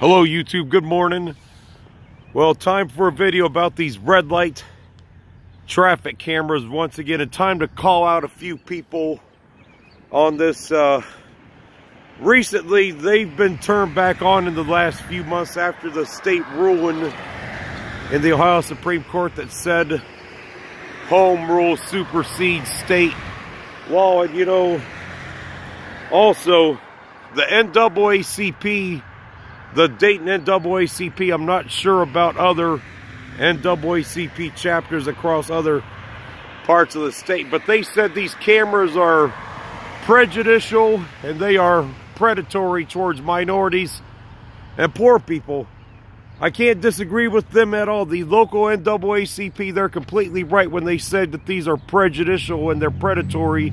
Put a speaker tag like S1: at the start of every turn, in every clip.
S1: Hello YouTube, good morning. Well, time for a video about these red light traffic cameras once again. And time to call out a few people on this. Uh, recently, they've been turned back on in the last few months after the state ruling in the Ohio Supreme Court that said home rule supersedes state law. And you know, also the NAACP the Dayton NAACP. I'm not sure about other NAACP chapters across other parts of the state, but they said these cameras are prejudicial and they are predatory towards minorities and poor people. I can't disagree with them at all. The local NAACP, they're completely right when they said that these are prejudicial and they're predatory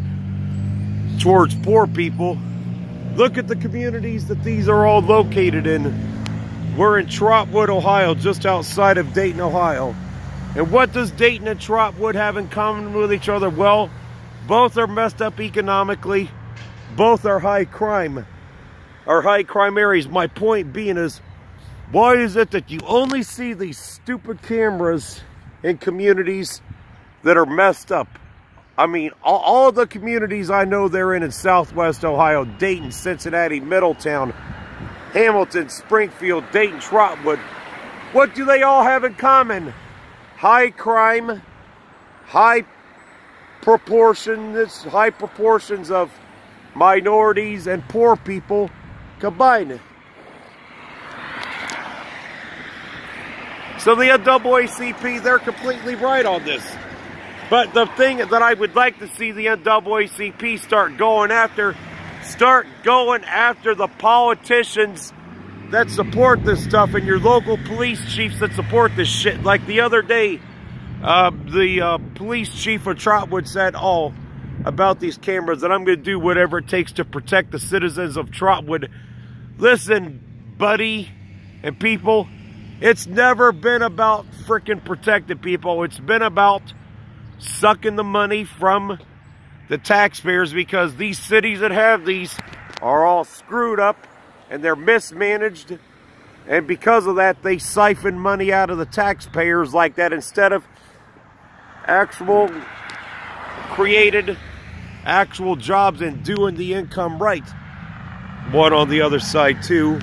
S1: towards poor people. Look at the communities that these are all located in. We're in Trotwood, Ohio, just outside of Dayton, Ohio. And what does Dayton and Trotwood have in common with each other? Well, both are messed up economically. Both are high crime, are high crime areas. My point being is, why is it that you only see these stupid cameras in communities that are messed up? I mean, all, all, the communities I know they're in in Southwest Ohio, Dayton, Cincinnati, Middletown, Hamilton, Springfield, Dayton, Trotwood, what do they all have in common? High crime, high proportions, high proportions of minorities and poor people combined. So the NAACP, they're completely right on this. But the thing that I would like to see the NAACP start going after, start going after the politicians that support this stuff and your local police chiefs that support this shit. Like the other day, uh, the uh, police chief of Trotwood said, oh, about these cameras that I'm going to do whatever it takes to protect the citizens of Trotwood. Listen, buddy and people, it's never been about freaking protecting people. It's been about sucking the money from the taxpayers because these cities that have these are all screwed up and they're mismanaged. And because of that, they siphon money out of the taxpayers like that instead of actual created actual jobs and doing the income right. One on the other side too.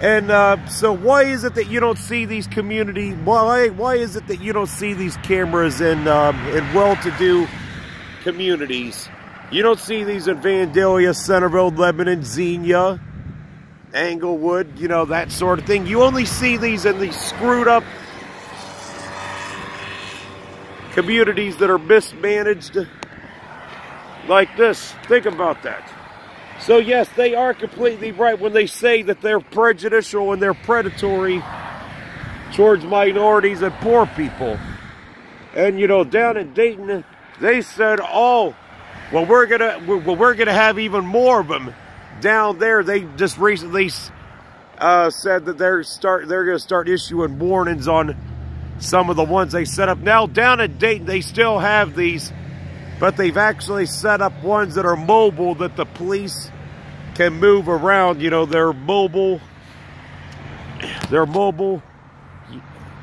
S1: And uh, so why is it that you don't see these community, why, why is it that you don't see these cameras in, um, in well-to-do communities? You don't see these in Vandalia, Centerville, Lebanon, Xenia, Englewood, you know, that sort of thing. You only see these in these screwed up communities that are mismanaged like this. Think about that. So yes, they are completely right when they say that they're prejudicial and they're predatory towards minorities and poor people. And you know, down in Dayton, they said, "Oh, well, we're gonna well, we're gonna have even more of them down there." They just recently uh, said that they're start they're gonna start issuing warnings on some of the ones they set up. Now down in Dayton, they still have these but they've actually set up ones that are mobile that the police can move around. You know, they're mobile, they're mobile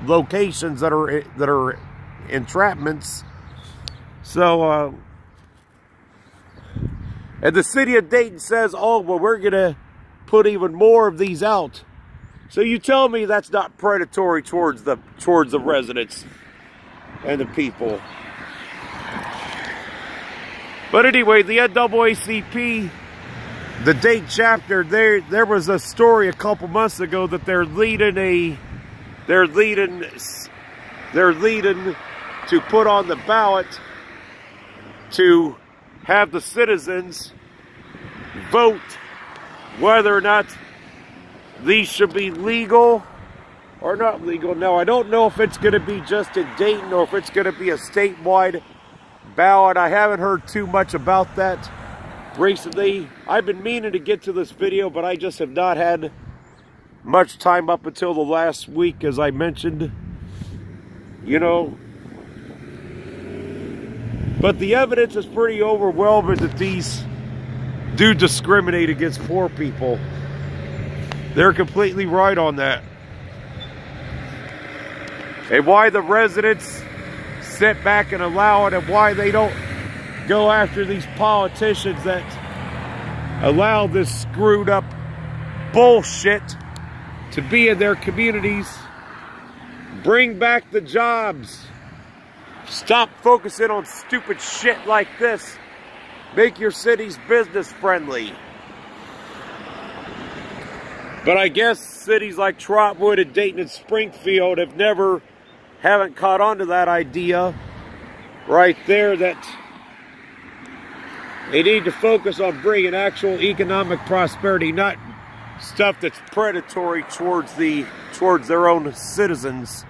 S1: locations that are that are entrapments. So, uh, and the city of Dayton says, "Oh, well, we're gonna put even more of these out." So you tell me that's not predatory towards the towards the residents and the people. But anyway, the NAACP, the Dayton chapter, there there was a story a couple months ago that they're leading a, they're leading, they're leading to put on the ballot to have the citizens vote whether or not these should be legal or not legal. Now, I don't know if it's going to be just in Dayton or if it's going to be a statewide ballot. I haven't heard too much about that recently. I've been meaning to get to this video, but I just have not had much time up until the last week, as I mentioned. You know, but the evidence is pretty overwhelming that these do discriminate against poor people. They're completely right on that. And why the residents sit back and allow it and why they don't go after these politicians that allow this screwed up bullshit to be in their communities. Bring back the jobs. Stop focusing on stupid shit like this. Make your cities business friendly. But I guess cities like Trotwood and Dayton and Springfield have never, haven't caught on to that idea right there that they need to focus on bringing actual economic prosperity, not stuff that's predatory towards the towards their own citizens.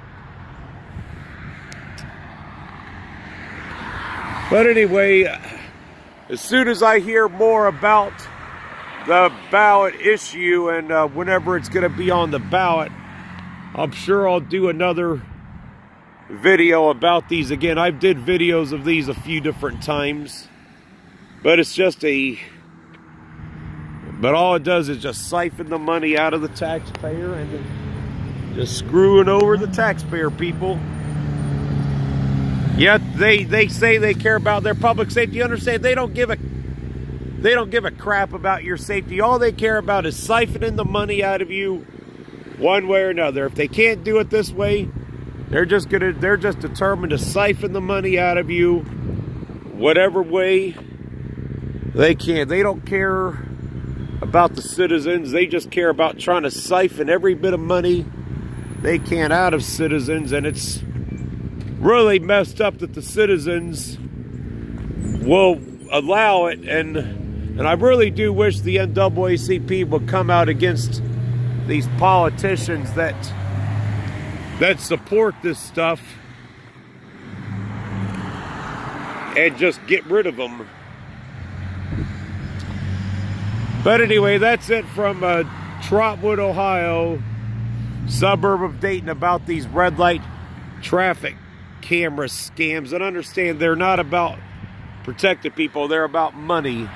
S1: But anyway, as soon as I hear more about the ballot issue and uh, whenever it's going to be on the ballot, I'm sure I'll do another video about these again. I've did videos of these a few different times, but it's just a, but all it does is just siphon the money out of the taxpayer and just screwing over the taxpayer people. Yet they, they say they care about their public safety. You understand? They don't give a they don't give a crap about your safety. All they care about is siphoning the money out of you one way or another. If they can't do it this way, they're just gonna they're just determined to siphon the money out of you whatever way they can. They don't care about the citizens. They just care about trying to siphon every bit of money they can out of citizens and it's really messed up that the citizens will allow it and and I really do wish the NAACP would come out against these politicians that that support this stuff and just get rid of them. But anyway, that's it from uh, Trotwood, Ohio, suburb of Dayton, about these red light traffic camera scams. And understand they're not about protecting people, they're about money.